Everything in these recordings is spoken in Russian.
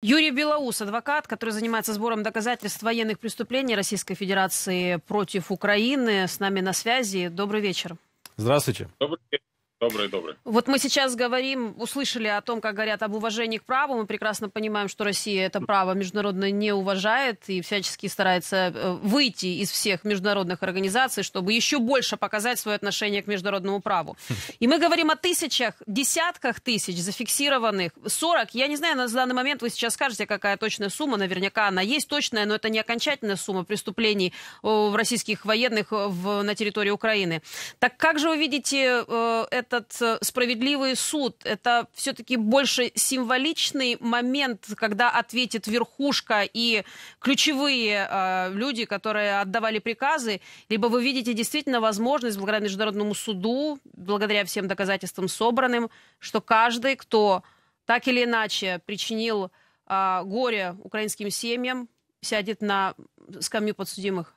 Юрий Белоус, адвокат, который занимается сбором доказательств военных преступлений Российской Федерации против Украины, с нами на связи. Добрый вечер. Здравствуйте. Добрый вечер. Добрый, добрый. Вот мы сейчас говорим, услышали о том, как говорят об уважении к праву. Мы прекрасно понимаем, что Россия это право международное не уважает и всячески старается э, выйти из всех международных организаций, чтобы еще больше показать свое отношение к международному праву. И мы говорим о тысячах, десятках тысяч зафиксированных, 40. Я не знаю, на данный момент вы сейчас скажете, какая точная сумма. Наверняка она есть точная, но это не окончательная сумма преступлений в российских военных в, на территории Украины. Так как же вы видите э, это этот э, справедливый суд, это все-таки больше символичный момент, когда ответит верхушка и ключевые э, люди, которые отдавали приказы, либо вы видите действительно возможность благодаря Международному суду, благодаря всем доказательствам собранным, что каждый, кто так или иначе причинил э, горе украинским семьям, сядет на скамью подсудимых?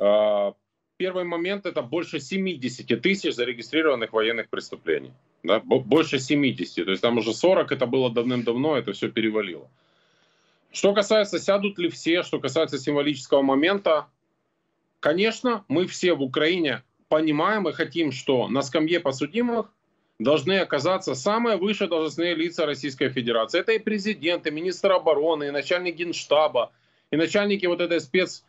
А, первый момент это больше 70 тысяч зарегистрированных военных преступлений. Да? Больше 70. То есть там уже 40, это было давным-давно, это все перевалило. Что касается, сядут ли все, что касается символического момента, конечно, мы все в Украине понимаем и хотим, что на скамье подсудимых должны оказаться самые высшие должностные лица Российской Федерации. Это и президент, и министр обороны, и начальник генштаба, и начальники вот этой спец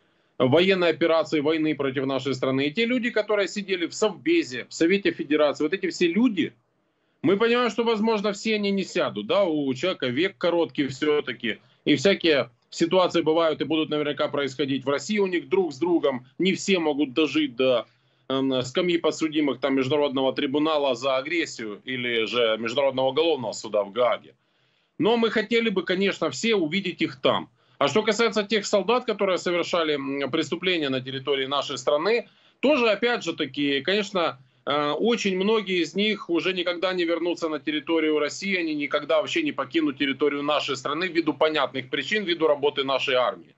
военной операции войны против нашей страны. И те люди, которые сидели в Совбезе, в Совете Федерации, вот эти все люди, мы понимаем, что, возможно, все они не сядут. Да, у человека век короткий все-таки. И всякие ситуации бывают и будут наверняка происходить. В России у них друг с другом не все могут дожить до э, скамьи подсудимых там, Международного трибунала за агрессию или же Международного уголовного суда в Гааге. Но мы хотели бы, конечно, все увидеть их там. А что касается тех солдат, которые совершали преступления на территории нашей страны, тоже, опять же таки, конечно, э, очень многие из них уже никогда не вернутся на территорию России, они никогда вообще не покинут территорию нашей страны ввиду понятных причин, ввиду работы нашей армии.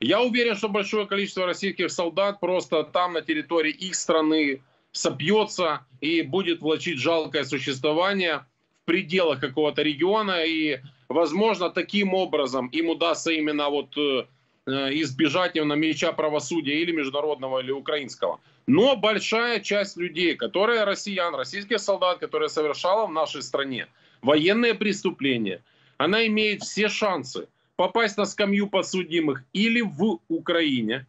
Я уверен, что большое количество российских солдат просто там, на территории их страны, сопьется и будет влачить жалкое существование в пределах какого-то региона. И возможно, таким образом им удастся именно вот э, э, избежать именно меча правосудия или международного, или украинского. Но большая часть людей, которые россиян, российских солдат, которые совершала в нашей стране военные преступления, она имеет все шансы попасть на скамью подсудимых или в Украине,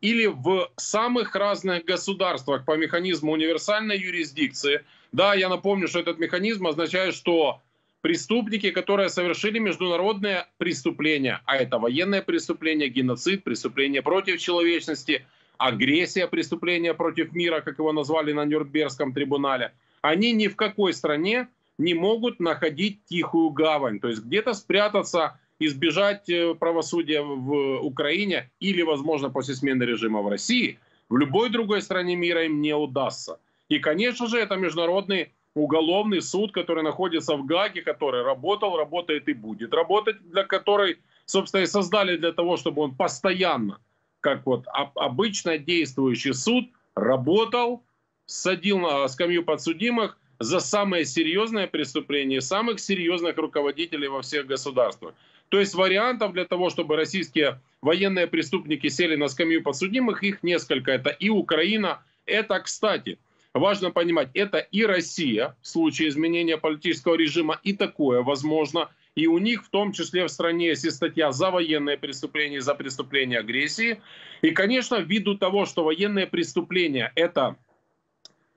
или в самых разных государствах по механизму универсальной юрисдикции. Да, я напомню, что этот механизм означает, что преступники, которые совершили международные преступления, а это военное преступление, геноцид, преступление против человечности, агрессия, преступление против мира, как его назвали на Нюрнбергском трибунале, они ни в какой стране не могут находить тихую гавань, то есть где-то спрятаться, избежать э, правосудия в Украине или, возможно, после смены режима в России, в любой другой стране мира им не удастся. И, конечно же, это международный уголовный суд, который находится в Гаге, который работал, работает и будет работать, для которой, собственно, и создали для того, чтобы он постоянно, как вот обычно действующий суд, работал, садил на скамью подсудимых за самые серьезные преступления самых серьезных руководителей во всех государствах. То есть вариантов для того, чтобы российские военные преступники сели на скамью подсудимых, их несколько. Это и Украина, это, кстати, важно понимать, это и Россия в случае изменения политического режима, и такое возможно. И у них в том числе в стране есть статья за военные преступления, за преступления агрессии. И, конечно, ввиду того, что военные преступления – это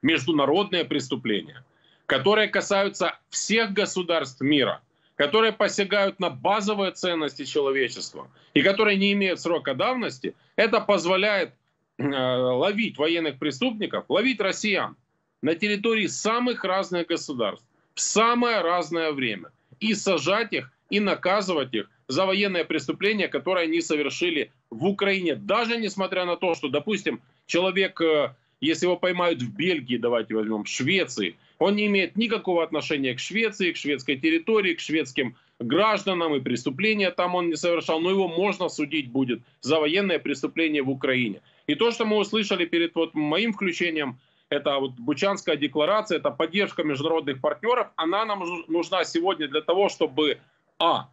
международные преступления, которые касаются всех государств мира, которые посягают на базовые ценности человечества и которые не имеют срока давности, это позволяет ловить военных преступников, ловить россиян на территории самых разных государств в самое разное время и сажать их и наказывать их за военные преступления, которые они совершили в Украине. Даже несмотря на то, что, допустим, человек, э, если его поймают в Бельгии, давайте возьмем, в Швеции, он не имеет никакого отношения к Швеции, к шведской территории, к шведским гражданам и преступления там он не совершал, но его можно судить будет за военное преступление в Украине. И то, что мы услышали перед вот моим включением, это вот Бучанская декларация, это поддержка международных партнеров, она нам нужна сегодня для того, чтобы А.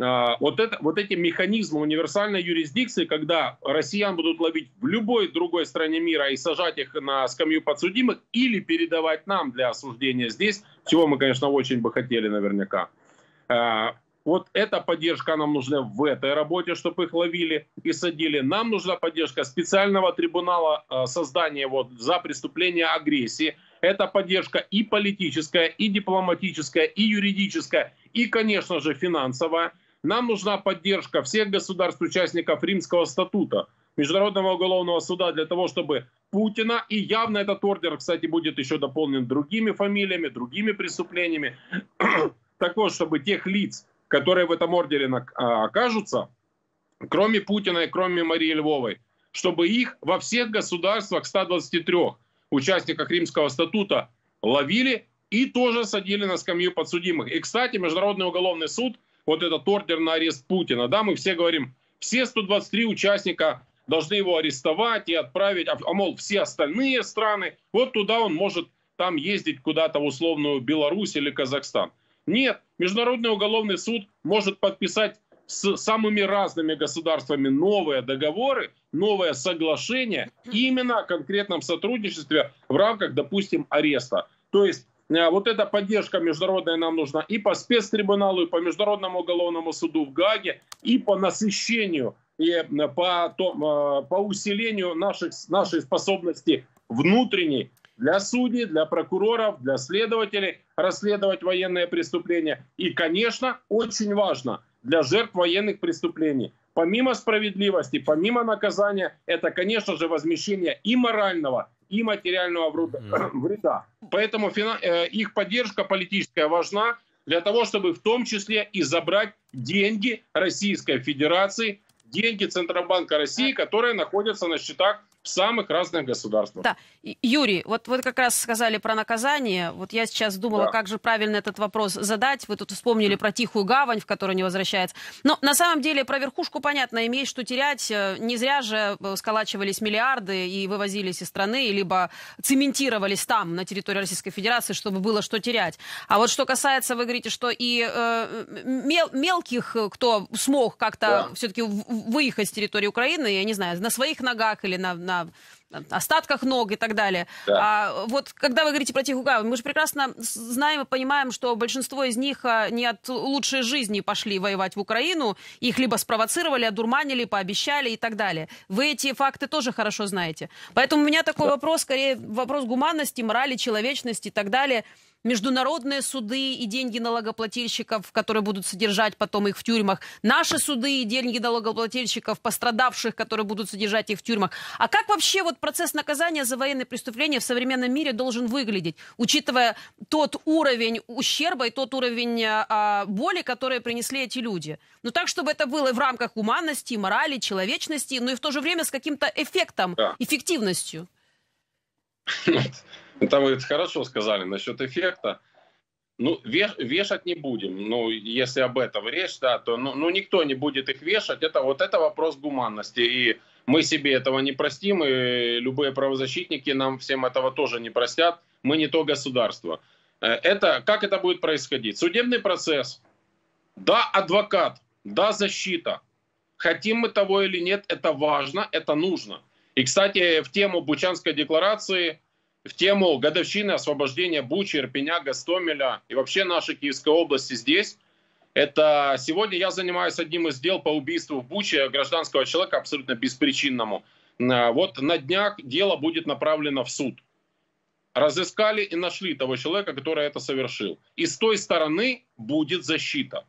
а вот, это, вот эти механизмы универсальной юрисдикции, когда россиян будут ловить в любой другой стране мира и сажать их на скамью подсудимых или передавать нам для осуждения здесь, чего мы, конечно, очень бы хотели наверняка. Вот эта поддержка нам нужна в этой работе, чтобы их ловили и садили. Нам нужна поддержка специального трибунала а, создания вот за преступление агрессии. Это поддержка и политическая, и дипломатическая, и юридическая, и, конечно же, финансовая. Нам нужна поддержка всех государств-участников Римского статута, Международного уголовного суда для того, чтобы Путина, и явно этот ордер, кстати, будет еще дополнен другими фамилиями, другими преступлениями, так вот, чтобы тех лиц, которые в этом ордере а, окажутся, кроме Путина и кроме Марии Львовой, чтобы их во всех государствах 123 участниках Римского статута ловили и тоже садили на скамью подсудимых. И, кстати, Международный уголовный суд, вот этот ордер на арест Путина, да, мы все говорим, все 123 участника должны его арестовать и отправить, а, а мол, все остальные страны, вот туда он может там ездить куда-то в условную Беларусь или Казахстан. Нет, Международный уголовный суд может подписать с самыми разными государствами новые договоры, новое соглашение именно о конкретном сотрудничестве в рамках, допустим, ареста. То есть э, вот эта поддержка международная нам нужна и по спецтрибуналу, и по Международному уголовному суду в Гаге, и по насыщению, и э, по, э, по усилению наших, нашей способности внутренней для судей, для прокуроров, для следователей расследовать военные преступления. И, конечно, очень важно для жертв военных преступлений. Помимо справедливости, помимо наказания, это, конечно же, возмещение и морального, и материального вреда. Поэтому э, их поддержка политическая важна для того, чтобы в том числе и забрать деньги Российской Федерации, деньги Центробанка России, которые находятся на счетах в самых разных государствах. Да. Юрий, вот вы как раз сказали про наказание. Вот я сейчас думала, да. как же правильно этот вопрос задать. Вы тут вспомнили про тихую гавань, в которую не возвращается. Но на самом деле про верхушку понятно, имеет что терять. Э, не зря же э, сколачивались миллиарды и вывозились из страны, либо цементировались там, на территории Российской Федерации, чтобы было что терять. А вот что касается, вы говорите, что и э, мел мелких, кто смог как-то да. все-таки выехать с территории Украины, я не знаю, на своих ногах или на на остатках ног и так далее. Да. А вот когда вы говорите про Тихугаву, мы же прекрасно знаем и понимаем, что большинство из них а, не от лучшей жизни пошли воевать в Украину, их либо спровоцировали, одурманили, пообещали и так далее. Вы эти факты тоже хорошо знаете. Поэтому у меня такой да. вопрос, скорее вопрос гуманности, морали, человечности и так далее – международные суды и деньги налогоплательщиков, которые будут содержать потом их в тюрьмах, наши суды и деньги налогоплательщиков, пострадавших, которые будут содержать их в тюрьмах. А как вообще вот процесс наказания за военные преступления в современном мире должен выглядеть, учитывая тот уровень ущерба и тот уровень а, боли, которые принесли эти люди? Ну так, чтобы это было в рамках гуманности, морали, человечности, но и в то же время с каким-то эффектом, да. эффективностью. Это вы хорошо сказали насчет эффекта. Ну, вешать не будем. Ну, если об этом речь, да, то ну, ну, никто не будет их вешать. Это вот это вопрос гуманности. И мы себе этого не простим, и любые правозащитники нам всем этого тоже не простят. Мы не то государство. Э, это, как это будет происходить? Судебный процесс. Да, адвокат. Да, защита. Хотим мы того или нет, это важно, это нужно. И, кстати, в тему Бучанской декларации в тему годовщины освобождения Бучи, Ирпеня, Гастомеля и вообще нашей Киевской области здесь. Это сегодня я занимаюсь одним из дел по убийству в Буче гражданского человека абсолютно беспричинному. Вот на днях дело будет направлено в суд. Разыскали и нашли того человека, который это совершил. И с той стороны будет защита.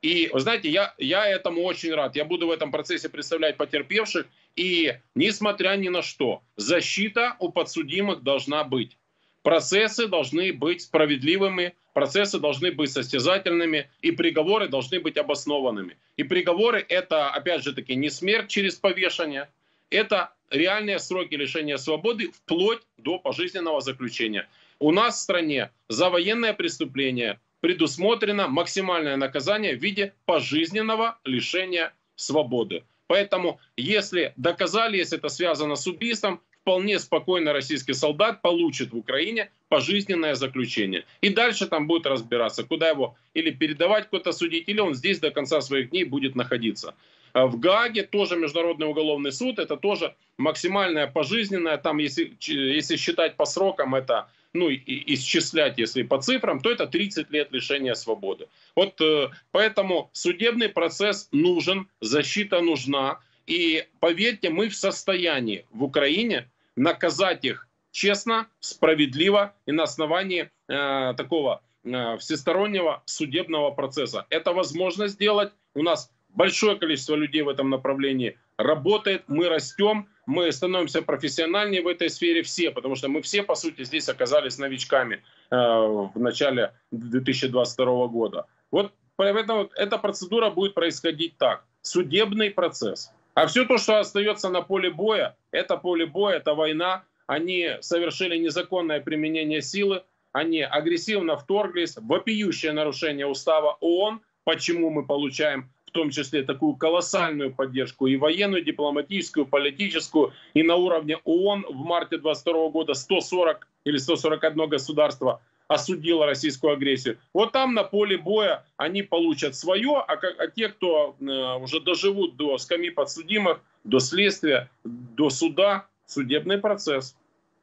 И, вы знаете, я, я этому очень рад. Я буду в этом процессе представлять потерпевших. И, несмотря ни на что, защита у подсудимых должна быть. Процессы должны быть справедливыми, процессы должны быть состязательными, и приговоры должны быть обоснованными. И приговоры это, опять же таки, не смерть через повешение, это реальные сроки лишения свободы вплоть до пожизненного заключения. У нас в стране за военное преступление предусмотрено максимальное наказание в виде пожизненного лишения свободы. Поэтому, если доказали, если это связано с убийством, вполне спокойно российский солдат получит в Украине пожизненное заключение. И дальше там будет разбираться, куда его или передавать куда-то судить, или он здесь до конца своих дней будет находиться. А в Гааге тоже Международный уголовный суд, это тоже максимальное пожизненное, там если, если считать по срокам, это ну, и исчислять, если по цифрам, то это 30 лет лишения свободы. Вот э, поэтому судебный процесс нужен, защита нужна. И поверьте, мы в состоянии в Украине наказать их честно, справедливо и на основании э, такого э, всестороннего судебного процесса. Это возможно сделать. У нас большое количество людей в этом направлении работает, мы растем, мы становимся профессиональнее в этой сфере все, потому что мы все, по сути, здесь оказались новичками э, в начале 2022 года. Вот поэтому эта процедура будет происходить так. Судебный процесс. А все то, что остается на поле боя, это поле боя, это война. Они совершили незаконное применение силы, они агрессивно вторглись, вопиющее нарушение устава ООН, почему мы получаем том числе такую колоссальную поддержку и военную, и дипломатическую, политическую, и на уровне ООН в марте 22 года 140 или 141 государство осудило российскую агрессию. Вот там на поле боя они получат свое, а, как, а те, кто э, уже доживут до скамьи подсудимых, до следствия, до суда, судебный процесс.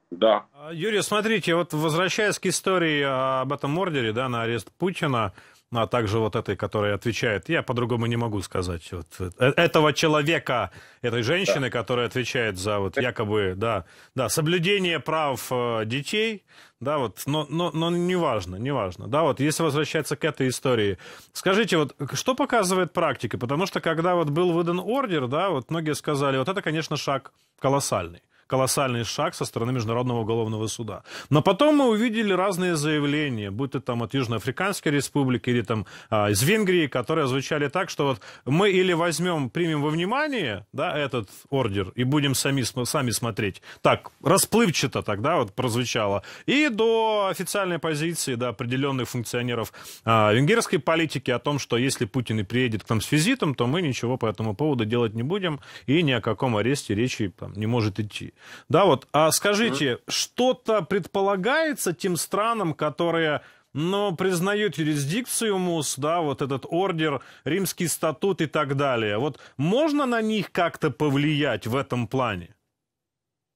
Да. Юрий, смотрите, вот возвращаясь к истории об этом ордере, да, на арест Путина, а также вот этой, которая отвечает, я по-другому не могу сказать, вот, э, этого человека, этой женщины, да. которая отвечает за вот якобы, да, да, соблюдение прав э, детей, да, вот, но, но, но неважно, неважно, да, вот, если возвращаться к этой истории, скажите, вот, что показывает практика, потому что, когда вот был выдан ордер, да, вот, многие сказали, вот это, конечно, шаг колоссальный, колоссальный шаг со стороны Международного уголовного суда. Но потом мы увидели разные заявления, будь то там от Южноафриканской республики или там а, из Венгрии, которые звучали так, что вот мы или возьмем, примем во внимание да, этот ордер и будем сами, сами смотреть. Так, расплывчато тогда вот прозвучало. И до официальной позиции да, определенных функционеров а, венгерской политики о том, что если Путин и приедет к нам с визитом, то мы ничего по этому поводу делать не будем, и ни о каком аресте речи там, не может идти. Да, вот, а скажите, mm-hmm. что-то предполагается тем странам, которые но признают юрисдикцию МУС, да, вот этот ордер, римский статут и так далее. Вот можно на них как-то повлиять в этом плане?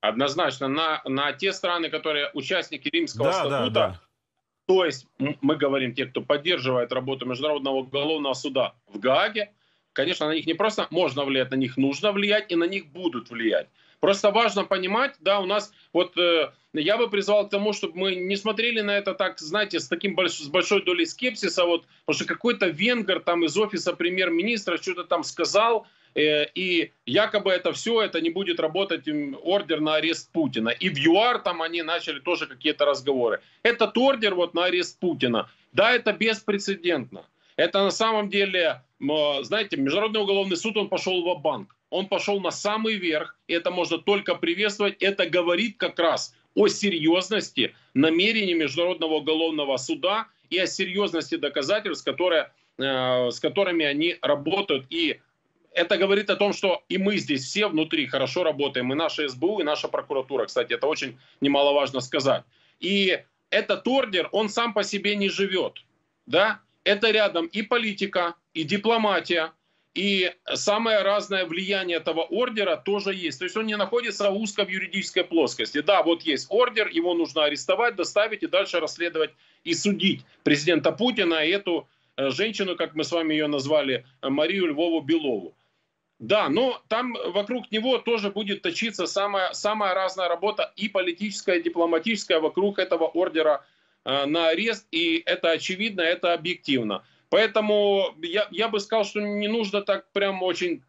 Однозначно, на, на те страны, которые участники римского да, статута, да, да. то есть мы говорим те, кто поддерживает работу Международного уголовного суда в Гааге, конечно, на них не просто можно влиять, на них нужно влиять и на них будут влиять. Просто важно понимать, да, у нас вот э, я бы призвал к тому, чтобы мы не смотрели на это так, знаете, с таким больш, с большой долей скепсиса, вот, потому что какой-то венгер там из офиса премьер-министра что-то там сказал, э, и якобы это все, это не будет работать ордер на арест Путина. И в ЮАР там они начали тоже какие-то разговоры. Этот ордер вот на арест Путина, да, это беспрецедентно. Это на самом деле, знаете, Международный уголовный суд, он пошел в банк он пошел на самый верх, и это можно только приветствовать. Это говорит как раз о серьезности намерений Международного уголовного суда и о серьезности доказательств, которые, э, с которыми они работают. И это говорит о том, что и мы здесь все внутри хорошо работаем, и наша СБУ, и наша прокуратура. Кстати, это очень немаловажно сказать. И этот ордер, он сам по себе не живет. Да? Это рядом и политика, и дипломатия, и самое разное влияние этого ордера тоже есть. То есть он не находится узко в юридической плоскости. Да, вот есть ордер, его нужно арестовать, доставить и дальше расследовать и судить президента Путина и эту э, женщину, как мы с вами ее назвали, Марию Львову Белову. Да, но там вокруг него тоже будет точиться самая, самая разная работа и политическая, и дипломатическая вокруг этого ордера э, на арест. И это очевидно, это объективно. Поэтому я, я бы сказал, что не нужно так прям очень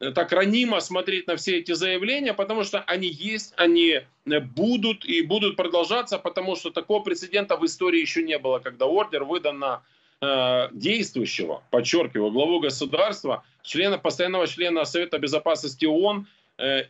э, так ранимо смотреть на все эти заявления, потому что они есть, они э, будут и будут продолжаться, потому что такого прецедента в истории еще не было, когда ордер выдан на э, действующего, подчеркиваю, главу государства, члена, постоянного члена Совета Безопасности ООН,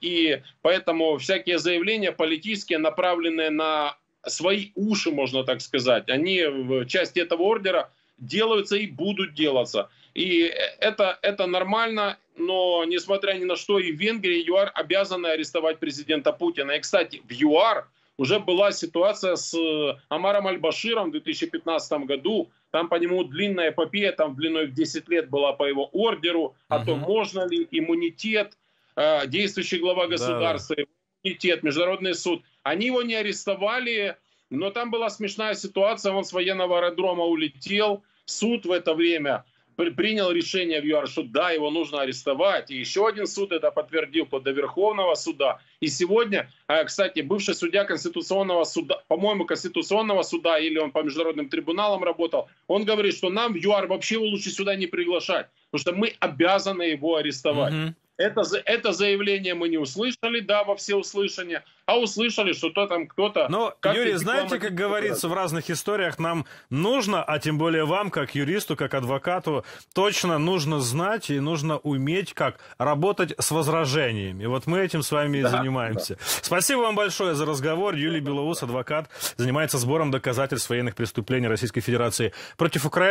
и поэтому всякие заявления политические, направленные на свои уши, можно так сказать, они в части этого ордера – делаются и будут делаться. И это, это нормально, но несмотря ни на что и в Венгрии ЮАР обязаны арестовать президента Путина. И, кстати, в ЮАР уже была ситуация с э, Амаром Аль-Баширом в 2015 году. Там по нему длинная эпопея, там длиной в 10 лет была по его ордеру, о том, можно ли иммунитет, э, действующий глава государства, да. иммунитет, международный суд. Они его не арестовали, но там была смешная ситуация, он с военного аэродрома улетел, суд в это время принял решение в ЮАР, что да, его нужно арестовать. И еще один суд это подтвердил под до Верховного суда. И сегодня, а, кстати, бывший судья Конституционного суда, по-моему, Конституционного суда, или он по международным трибуналам работал, он говорит, что нам в ЮАР вообще лучше сюда не приглашать, потому что мы обязаны его арестовать. Угу. Это, это заявление мы не услышали, да, во всеуслышание, а услышали, что то там кто-то... Но, Юрий, знаете, как говорится в разных историях, нам нужно, а тем более вам, как юристу, как адвокату, точно нужно знать и нужно уметь, как работать с возражениями. Вот мы этим с вами да, и занимаемся. Да. Спасибо вам большое за разговор. Юлий Белоус, адвокат, занимается сбором доказательств военных преступлений Российской Федерации против Украины.